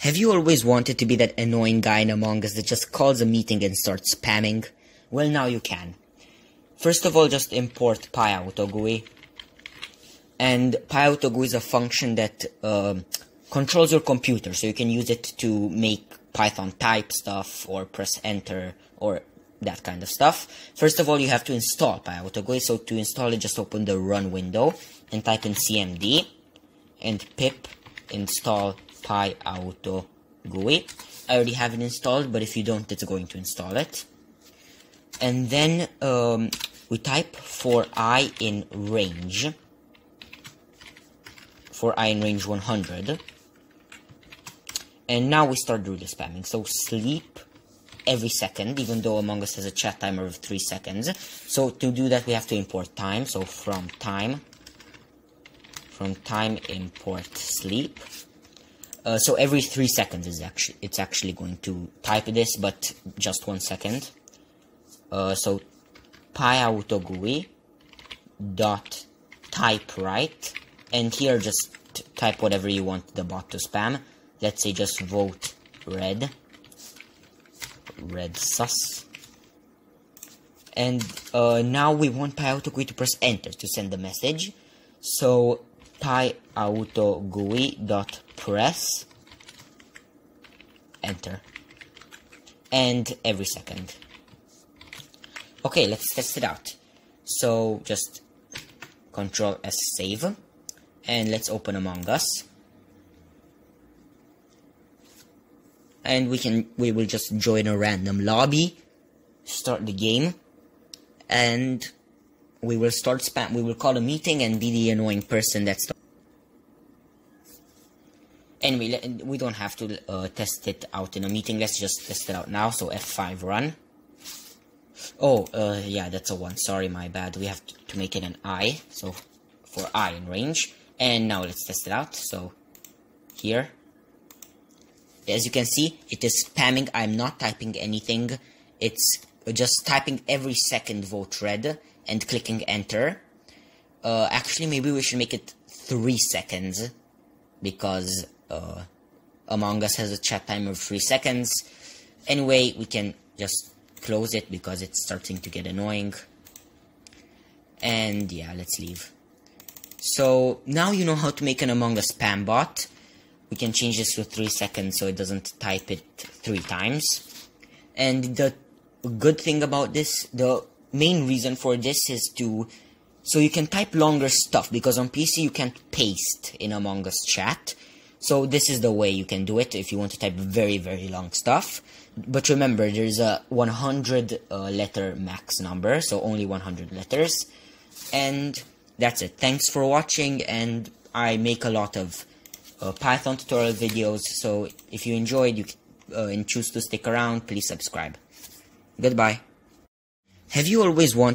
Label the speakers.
Speaker 1: Have you always wanted to be that annoying guy in Among Us that just calls a meeting and starts spamming? Well, now you can. First of all, just import PyAutoGUI. And PyAutoGUI is a function that uh, controls your computer, so you can use it to make Python type stuff or press enter or that kind of stuff. First of all, you have to install PyAutoGUI, so to install it, just open the run window and type in cmd and pip install PyAutoGUI. I already have it installed, but if you don't, it's going to install it. And then um, we type for i in range, for i in range 100. And now we start really spamming. So sleep every second, even though Among Us has a chat timer of 3 seconds. So to do that, we have to import time. So from time, from time import sleep. Uh, so every three seconds is actually it's actually going to type this, but just one second. Uh, so pyautogui dot typewrite, and here just type whatever you want the bot to spam. Let's say just vote red, red sus. And uh, now we want pyautogui to press enter to send the message. So pyautogui dot press enter and every second. Okay let's test it out. So just control s save and let's open among us. And we can we will just join a random lobby start the game and we will start spam we will call a meeting and be the annoying person that's Anyway, we don't have to uh, test it out in a meeting. Let's just test it out now. So F5 run. Oh, uh, yeah, that's a 1. Sorry, my bad. We have to, to make it an I. So for I in range. And now let's test it out. So here. As you can see, it is spamming. I'm not typing anything. It's just typing every second vote red and clicking enter. Uh, actually, maybe we should make it 3 seconds because uh, Among Us has a chat time of 3 seconds. Anyway, we can just close it because it's starting to get annoying. And yeah, let's leave. So now you know how to make an Among Us spam bot. We can change this to 3 seconds so it doesn't type it 3 times. And the good thing about this, the main reason for this is to so you can type longer stuff because on PC you can't paste in Among Us chat. So this is the way you can do it if you want to type very, very long stuff. But remember, there's a 100 uh, letter max number, so only 100 letters. And that's it. Thanks for watching, and I make a lot of uh, Python tutorial videos, so if you enjoyed you uh, and choose to stick around, please subscribe. Goodbye. Have you always wanted